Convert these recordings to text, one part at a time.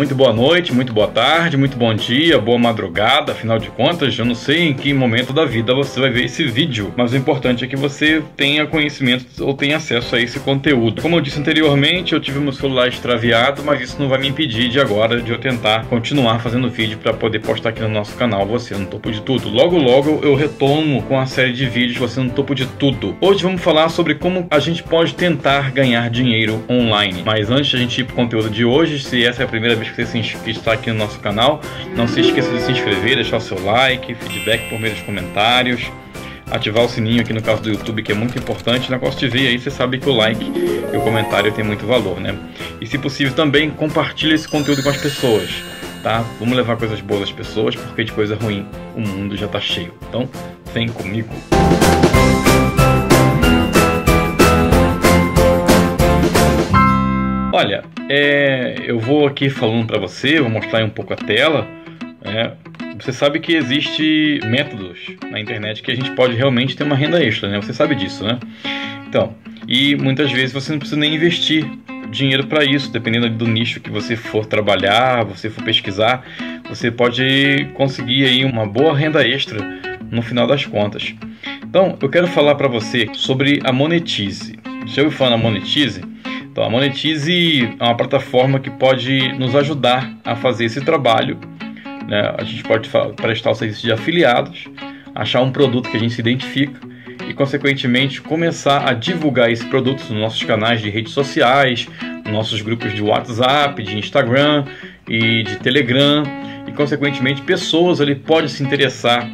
Muito boa noite, muito boa tarde, muito bom dia, boa madrugada. Afinal de contas, eu não sei em que momento da vida você vai ver esse vídeo, mas o importante é que você tenha conhecimento ou tenha acesso a esse conteúdo. Como eu disse anteriormente, eu tive meu celular extraviado, mas isso não vai me impedir de agora de eu tentar continuar fazendo vídeo para poder postar aqui no nosso canal Você no Topo de Tudo. Logo, logo eu retomo com a série de vídeos Você no Topo de Tudo. Hoje vamos falar sobre como a gente pode tentar ganhar dinheiro online. Mas antes de a gente ir para o conteúdo de hoje, se essa é a primeira vez que você está aqui no nosso canal. Não se esqueça de se inscrever, deixar o seu like, feedback por meio dos comentários, ativar o sininho aqui no caso do YouTube, que é muito importante. Negócio de ver aí, você sabe que o like e o comentário tem muito valor, né? E se possível também compartilhe esse conteúdo com as pessoas, tá? Vamos levar coisas boas às pessoas, porque de coisa ruim o mundo já está cheio. Então, vem comigo. Olha, é, eu vou aqui falando para você, vou mostrar um pouco a tela. É, você sabe que existe métodos na internet que a gente pode realmente ter uma renda extra, né? Você sabe disso, né? Então, e muitas vezes você não precisa nem investir dinheiro para isso, dependendo do nicho que você for trabalhar, você for pesquisar, você pode conseguir aí uma boa renda extra no final das contas. Então, eu quero falar para você sobre a Monetize. Já ouviu falar na Monetize? Então, a Monetize é uma plataforma que pode nos ajudar a fazer esse trabalho. Né? A gente pode prestar o serviço de afiliados, achar um produto que a gente se identifica e, consequentemente, começar a divulgar esse produto nos nossos canais de redes sociais, nos nossos grupos de WhatsApp, de Instagram e de Telegram. E, consequentemente, pessoas ali podem se interessar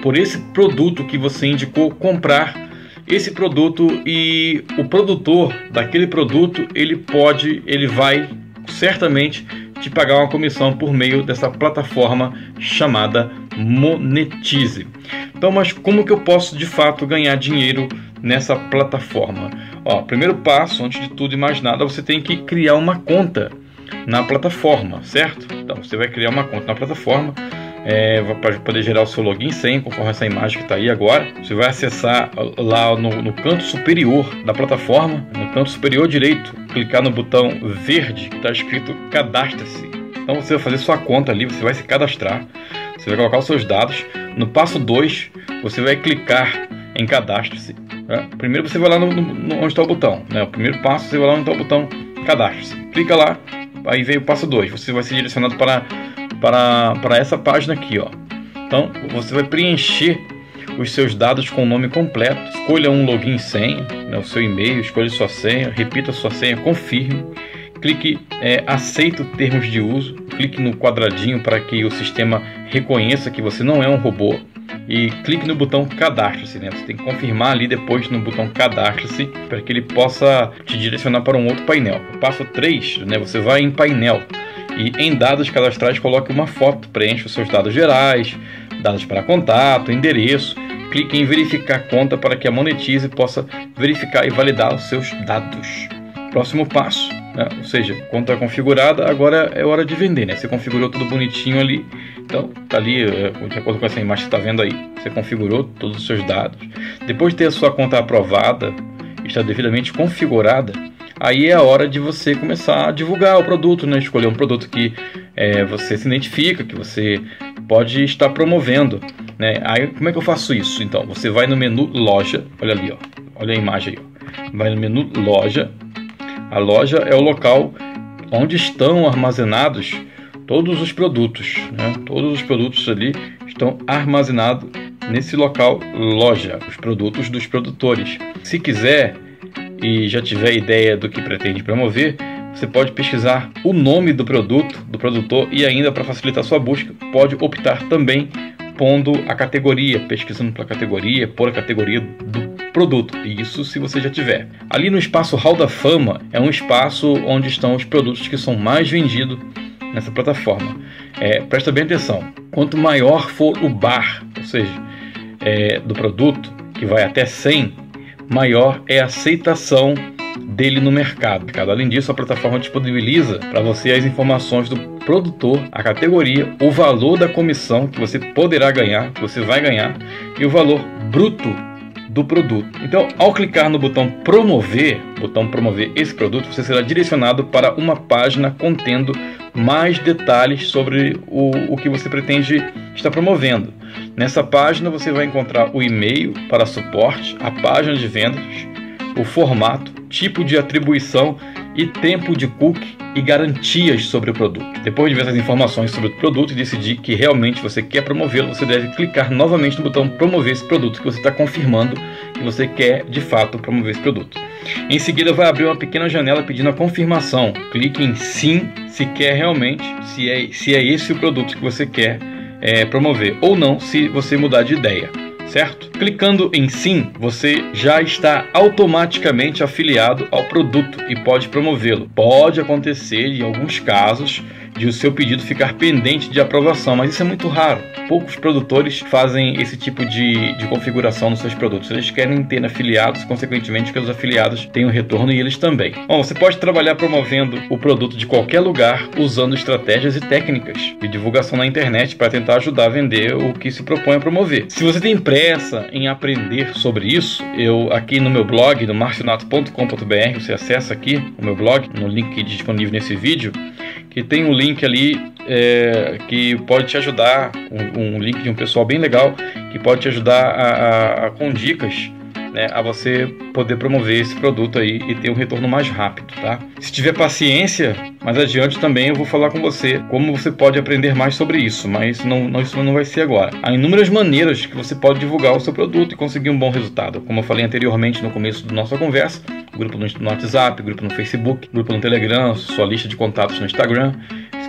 por esse produto que você indicou comprar esse produto e o produtor daquele produto ele pode, ele vai certamente te pagar uma comissão por meio dessa plataforma chamada Monetize. Então, mas como que eu posso de fato ganhar dinheiro nessa plataforma? Ó, primeiro passo, antes de tudo e mais nada, você tem que criar uma conta na plataforma, certo? Então, você vai criar uma conta na plataforma é, para poder gerar o seu login sem conforme essa imagem que está aí agora. Você vai acessar lá no, no, canto superior da plataforma, no canto superior direito, clicar no botão verde que está escrito cadastre-se. Então você vai fazer sua conta ali, você vai se cadastrar, você vai colocar os seus dados. No passo 2, você vai clicar em cadastre-se. Né? Primeiro você vai lá no, no, onde está o botão. Né? O primeiro passo você vai lá onde está o botão cadastre-se. Clica lá, aí vem o passo 2. Você vai ser direcionado para para, para essa página aqui, ó. Então, você vai preencher os seus dados com o nome completo, escolha um login e senha, né, o seu e-mail, escolha sua senha, repita sua senha, confirme, clique é, aceito termos de uso, clique no quadradinho para que o sistema reconheça que você não é um robô e clique no botão cadastre-se, né? Você tem que confirmar ali depois no botão cadastre-se para que ele possa te direcionar para um outro painel. Passo 3, né? Você vai em painel e em dados cadastrais coloque uma foto, preencha os seus dados gerais, dados para contato, endereço. Clique em verificar conta para que a Monetize possa verificar e validar os seus dados. Próximo passo, né? ou seja, conta configurada, agora é hora de vender, né? Você configurou tudo bonitinho ali, então tá ali, é, de acordo com essa imagem que está vendo aí, você configurou todos os seus dados. Depois de ter a sua conta aprovada, está devidamente configurada, aí é a hora de você começar a divulgar o produto, né? Escolher um produto que é, você se identifica, que você pode estar promovendo, né? Aí como é que eu faço isso? Então você vai no menu loja, olha ali, ó, olha a imagem aí, ó. vai no menu loja. A loja é o local onde estão armazenados todos os produtos, né? Todos os produtos ali estão armazenados nesse local loja, os produtos dos produtores. Se quiser e já tiver ideia do que pretende promover, você pode pesquisar o nome do produto, do produtor e ainda para facilitar sua busca, pode optar também pondo a categoria, pesquisando pela categoria, por a categoria do produto. Isso se você já tiver. Ali no espaço Hall da Fama é um espaço onde estão os produtos que são mais vendidos nessa plataforma. É, presta bem atenção. Quanto maior for o bar, ou seja, é, do produto, que vai até 100, maior é a aceitação dele no mercado. Além disso, a plataforma disponibiliza para você as informações do produtor, a categoria, o valor da comissão que você poderá ganhar, que você vai ganhar, e o valor bruto do produto. Então, ao clicar no botão promover, botão promover esse produto, você será direcionado para uma página contendo mais detalhes sobre o, o que você pretende estar promovendo. Nessa página você vai encontrar o e-mail para suporte, a página de vendas, o formato, tipo de atribuição e tempo de cookie e garantias sobre o produto. Depois de ver essas informações sobre o produto e decidir que realmente você quer promovê-lo, você deve clicar novamente no botão promover esse produto que você está confirmando que você quer de fato promover esse produto. Em seguida vai abrir uma pequena janela pedindo a confirmação. Clique em sim se quer realmente, se é, se é esse o produto que você quer é, promover ou não, se você mudar de ideia certo? Clicando em sim, você já está automaticamente afiliado ao produto e pode promovê-lo. Pode acontecer em alguns casos de o seu pedido ficar pendente de aprovação, mas isso é muito raro. Poucos produtores fazem esse tipo de, de configuração nos seus produtos. Eles querem ter afiliados, consequentemente, que os afiliados tenham retorno e eles também. Bom, você pode trabalhar promovendo o produto de qualquer lugar usando estratégias e técnicas de divulgação na internet para tentar ajudar a vender o que se propõe a promover. Se você tem pressa em aprender sobre isso, eu aqui no meu blog, no marcionato.com.br, você acessa aqui o meu blog, no link disponível nesse vídeo, que tem um link ali é, que pode te ajudar, um, um, link de um pessoal bem legal que pode te ajudar a, a, a com dicas né, a você poder promover esse produto aí e ter um retorno mais rápido, tá? Se tiver paciência, mais adiante também eu vou falar com você como você pode aprender mais sobre isso, mas não, não, isso não vai ser agora. Há inúmeras maneiras que você pode divulgar o seu produto e conseguir um bom resultado. Como eu falei anteriormente no começo da nossa conversa, grupo no WhatsApp, grupo no Facebook, grupo no Telegram, sua lista de contatos no Instagram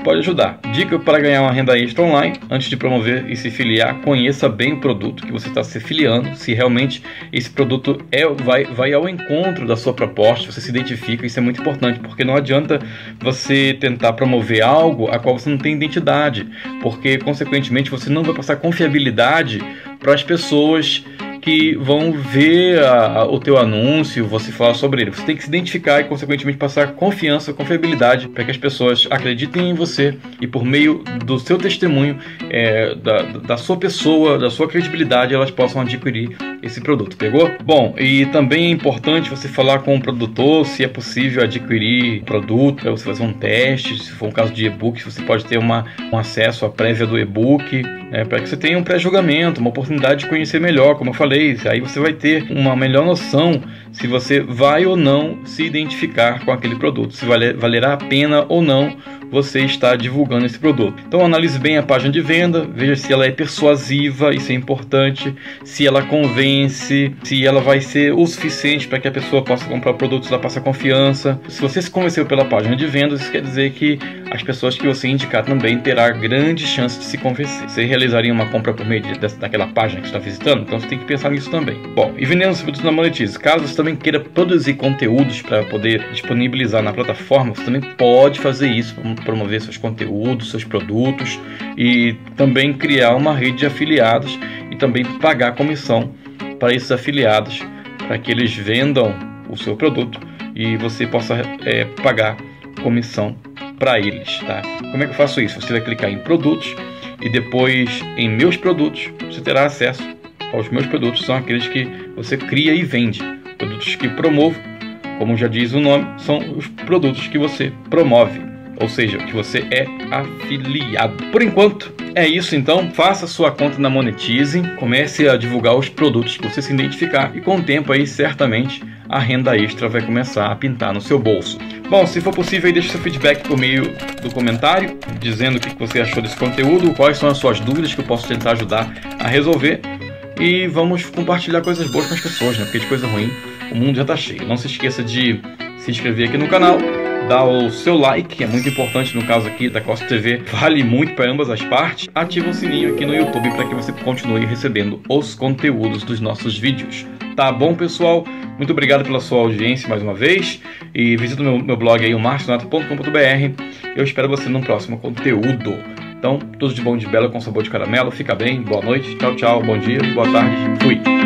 pode ajudar. Dica para ganhar uma renda extra online: antes de promover e se filiar, conheça bem o produto que você está se filiando, se realmente esse produto é, vai, vai ao encontro da sua proposta, você se identifica, isso é muito importante, porque não adianta você tentar promover algo a qual você não tem identidade, porque consequentemente você não vai passar confiabilidade para as pessoas que vão ver a, a, o teu anúncio, você falar sobre ele. Você tem que se identificar e, consequentemente, passar confiança, confiabilidade para que as pessoas acreditem em você e, por meio do seu testemunho, é, da, da sua pessoa, da sua credibilidade, elas possam adquirir esse produto. Pegou? Bom, e também é importante você falar com o produtor se é possível adquirir o produto, para você fazer um teste. Se for um caso de e-book, você pode ter uma, um acesso à prévia do e-book, né, para que você tenha um pré-julgamento, uma oportunidade de conhecer melhor, como eu falei falei, aí você vai ter uma melhor noção se você vai ou não se identificar com aquele produto, se valer, valerá a pena ou não você está divulgando esse produto. Então analise bem a página de venda, veja se ela é persuasiva, isso é importante, se ela convence, se ela vai ser o suficiente para que a pessoa possa comprar o produto, ela passa confiança. Se você se convenceu pela página de vendas, isso quer dizer que as pessoas que você indicar também terá grande chance de se convencer. Você realizaria uma compra por meio de, daquela página que está visitando, então você tem que pensar nisso também. Bom, e vendendo os produtos na Monetize. Caso você também queira produzir conteúdos para poder disponibilizar na plataforma, você também pode fazer isso promover seus conteúdos, seus produtos e também criar uma rede de afiliados e também pagar comissão para esses afiliados para que eles vendam o seu produto e você possa é, pagar comissão para eles, tá? Como é que eu faço isso? Você vai clicar em produtos e depois em meus produtos você terá acesso aos meus produtos, são aqueles que você cria e vende, produtos que promovo, como já diz o nome, são os produtos que você promove ou seja, que você é afiliado. Por enquanto, é isso então. Faça sua conta na Monetize, comece a divulgar os produtos que você se identificar e com o tempo aí certamente a renda extra vai começar a pintar no seu bolso. Bom, se for possível, deixe seu feedback por meio do comentário, dizendo o que você achou desse conteúdo, quais são as suas dúvidas que eu posso tentar ajudar a resolver. E vamos compartilhar coisas boas com as pessoas, né? Porque de coisa ruim o mundo já está cheio. Não se esqueça de se inscrever aqui no canal dá o seu like, que é muito importante no caso aqui da Costa TV, vale muito para ambas as partes. Ativa o sininho aqui no YouTube para que você continue recebendo os conteúdos dos nossos vídeos. Tá bom, pessoal? Muito obrigado pela sua audiência mais uma vez e visita o meu, meu blog aí, o marcionato.com.br. Eu espero você no próximo conteúdo. Então, tudo de bom de bela com sabor de caramelo. Fica bem, boa noite, tchau, tchau, bom dia, boa tarde, fui.